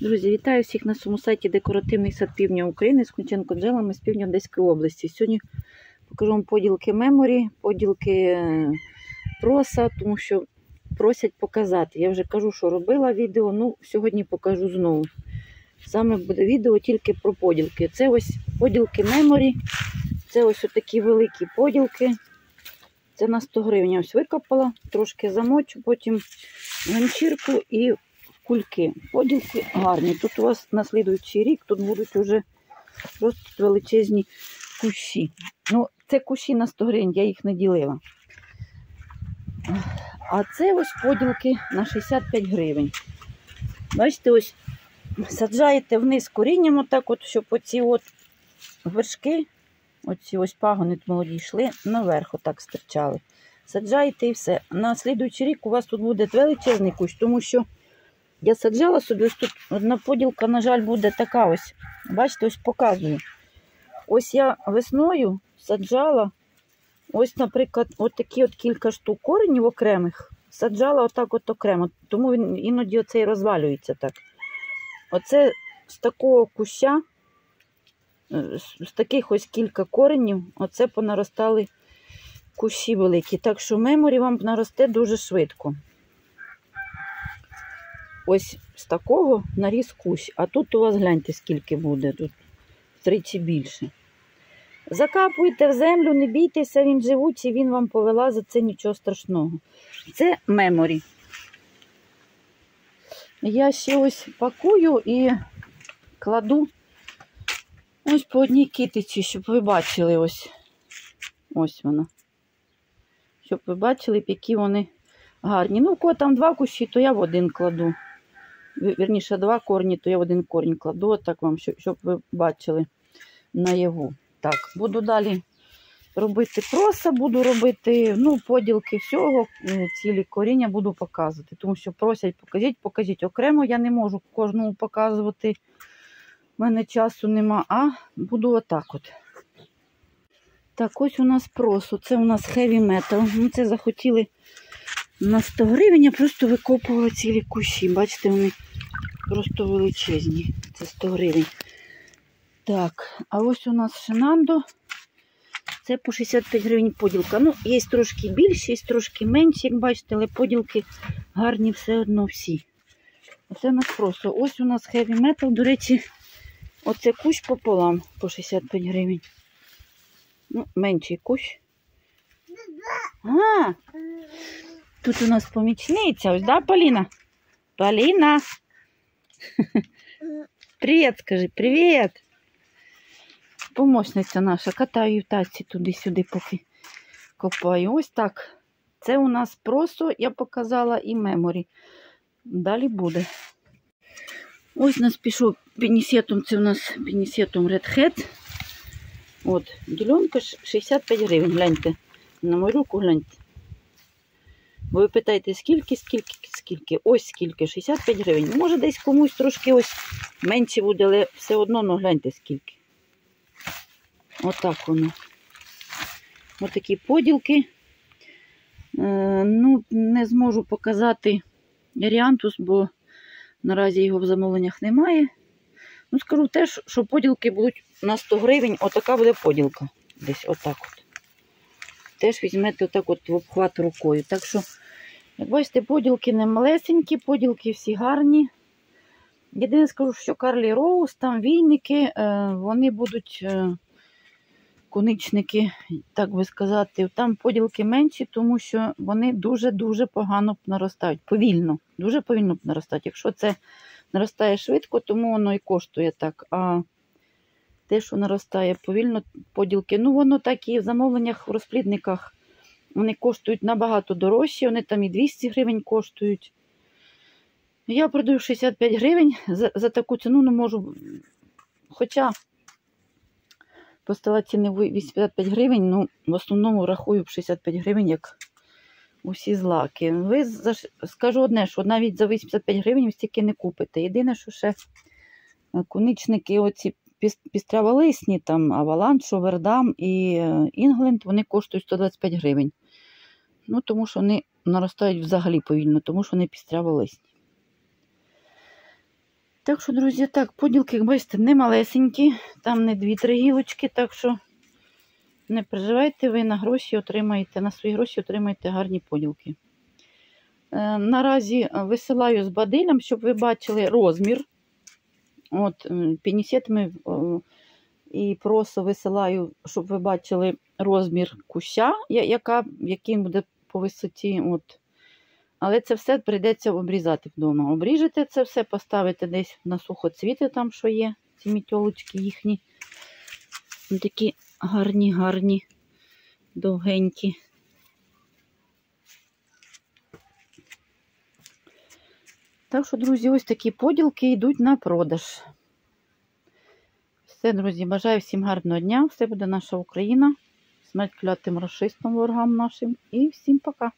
Друзі, вітаю всіх на своєму сайті Декоративний сад Півдня України з Кунченко Джелами з півдня Одеської області. Сьогодні покажу вам поділки меморі, поділки е, проса, тому що просять показати. Я вже кажу, що робила відео, ну сьогодні покажу знову. Саме буде відео тільки про поділки. Це ось поділки меморі, це ось такі великі поділки. Це на 100 гривень ось викопала, трошки замочу, потім ганчірку і кульки. Поділки гарні. Тут у вас на слідуючий рік тут будуть вже просто величезні кущі. Ну, це кущі на 100 гривень, я їх не ділила. А це ось поділки на 65 гривень. Бачите, ось саджаєте вниз корінням, отак от, щоб оці от вершки, оці ось пагони молоді йшли, наверх отак стирчали. Саджаєте і все. На слідуючий рік у вас тут буде величезний кущ, тому що я саджала собі, ось тут одна поділка, на жаль, буде така ось. Бачите, ось показую. Ось я весною саджала, ось, наприклад, от такі от кілька штук коренів окремих. Саджала отак от окремо, тому він іноді оцей розвалюється так. Оце з такого куща, е, з таких ось кілька коренів, оце понаростали кущі великі. Так що меморі вам наросте дуже швидко. Ось з такого наріс кущ. А тут у вас гляньте, скільки буде, тут втричі більше. Закапуйте в землю, не бійтеся, він живучий, він вам повилазить, це нічого страшного. Це меморі. Я ще ось пакую і кладу ось по одній китиці, щоб ви бачили ось. Ось вона. Щоб ви бачили, які вони гарні. Ну, кого там два кущі, то я в один кладу. Вірніше, два корні, то я один корінь кладу, отак вам, щоб, щоб ви бачили наяву. Так, буду далі робити проса, буду робити ну, поділки всього, цілі коріння буду показувати. Тому що просять, покажіть, покажіть. Окремо я не можу кожному показувати. У мене часу нема, а буду отак от. Так, ось у нас просу. Це у нас heavy metal. Ми це захотіли на 100 гривень, я просто викопувала цілі кущі. Бачите, вони просто величезні. Це 100 гривень. Так, а ось у нас шинандо. Це по 65 гривень поділка. Ну, є трошки більші, є трошки менші, як бачите, але поділки гарні все одно всі. Оце у нас просто. Ось у нас heavy metal. До речі, оце кущ пополам по 65 гривень. Ну, менший кущ. А, тут у нас помічниця, ось, да, Поліна? Поліна. Привіт, скажи, привіт. Помощниця наша. Катаю в таці туди-сюди, поки копаю. Ось так. Це у нас просто, я показала, і меморі. Далі буде. Ось нас пішов пінісетом, це у нас пінісетом Red Hat. От, ділянка 65 гривень. Гляньте. На мою руку гляньте. Ви питаєте, скільки, скільки, скільки? Ось скільки, 65 гривень. Може, десь комусь трошки ось менше буде, але все одно, ну гляньте скільки. Отак воно. Ось такі поділки. Е, ну, не зможу показати ріантус, бо наразі його в замовленнях немає. Ну, скажу теж, що поділки будуть на 100 гривень. Отака буде поділка. Десь отак от. Теж візьмете отак от в обхват рукою. Так що, як бачите, поділки не малесенькі, поділки всі гарні. Єдине скажу, що Карлі Роуз, там війники, вони будуть коничники, так би сказати, там поділки менші, тому що вони дуже-дуже погано наростають. Повільно, дуже повільно наростають. Якщо це наростає швидко, тому воно і коштує так. А те, що наростає повільно, поділки, ну воно так і в замовленнях в розплідниках вони коштують набагато дорожче, вони там і 200 гривень коштують. Я продаю 65 гривень за за таку ціну не можу. Хоча поставила ціни 85 гривень, ну, в основному рахую 65 гривень, як усі злаки. Ви скажу одне, що навіть за 85 гривень ви стільки не купите. Єдине, що ще коничники, оці пістряволисні, там Аваланш, Вердам і Інгленд, вони коштують 125 гривень. Ну, тому що вони наростають взагалі повільно, тому що вони пістряволисні. Так що, друзі, так, поділки, як бачите, не малесенькі, там не дві-три гілочки, так що не переживайте, ви на гроші отримаєте, на свої гроші отримаєте гарні поділки. Е, наразі висилаю з бадилем, щоб ви бачили розмір. От, пінісетами е, і просто висилаю, щоб ви бачили розмір куща, яка, який буде по висоті. От. Але це все прийдеться обрізати вдома. Обріжете це все, поставите десь на сухоцвіти, там що є, ці мітьолочки їхні. Такі гарні, гарні, довгенькі. Так що, друзі, ось такі поділки йдуть на продаж. Все, друзі, бажаю всім гарного дня. Все буде наша Україна. Смерть клятим расистам ворогам нашим. І всім пока.